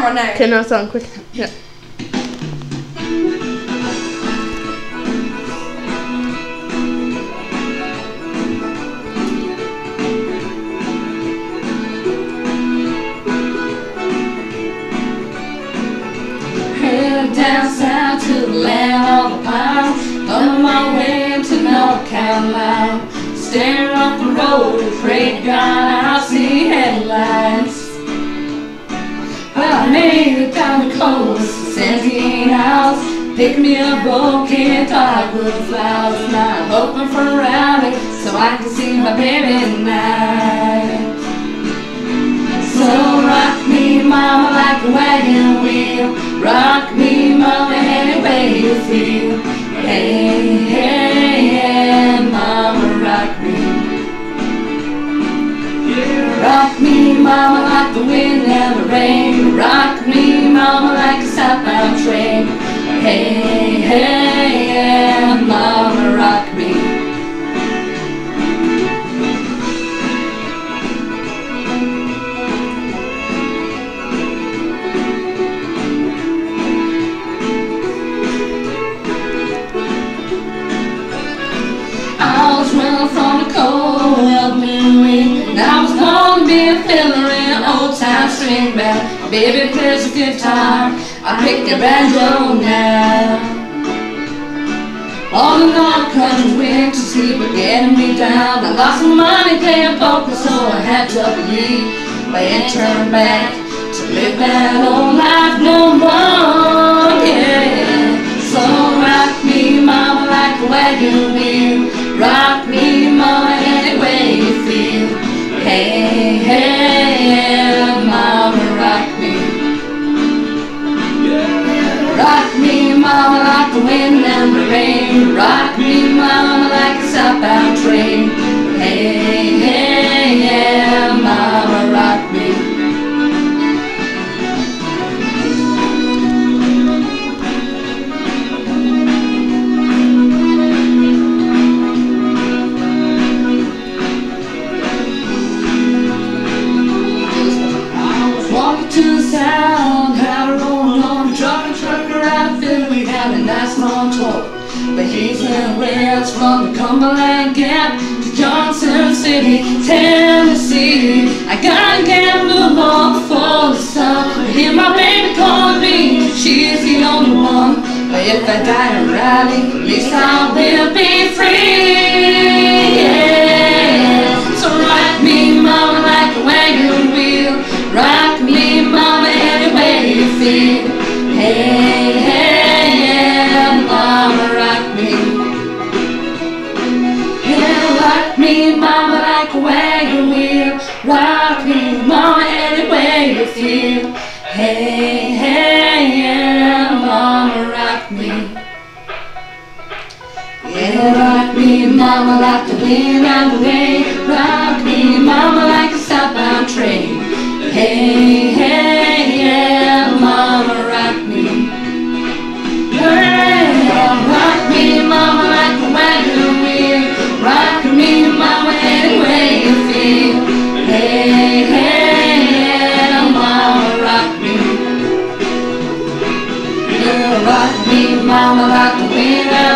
camera now. Okay, now it's on. Quick. Yeah. Headed down south to the land of the pines. On my way to North Carolina. Staring up the road, pray God I'll see headlights. Made it down the coast, 17 hours. Pick me a bouquet, dogwood flowers. Now I'm hoping for a rally so I can see my baby tonight. So rock me, mama, like a wagon wheel. Rock me, mama, any way you feel. Hey, hey, hey, mama, rock me. Rock me, mama, like the wind and the rain. Rock me, mama, like a southbound train. Hey, hey, Gonna be a fiddler in old time string band. Baby plays a guitar, I pick the banjo now. All in all, country winter sleep were getting me down. I lost my money playing poker, so I had to leave. But I ain't turn back to live that old life no more. Mama, like the wind and the rain. Rock me, mama, like a southbound train. Hey, hey, yeah, mama, rock me. To the sound, west from the Cumberland Gap to Johnson City, Tennessee. I gotta get move on before the sun. I hear my baby calling me, she's the only one. But if I die in Raleigh, at least I will be free. Yeah. Me, mama, like a wagon wheel. Rock me, mama, any way you feel. Hey, hey, yeah, mama, rock me. Yeah, rock me, mama, like the wind and the rain. Rock me, mama, like Yeah, rock me,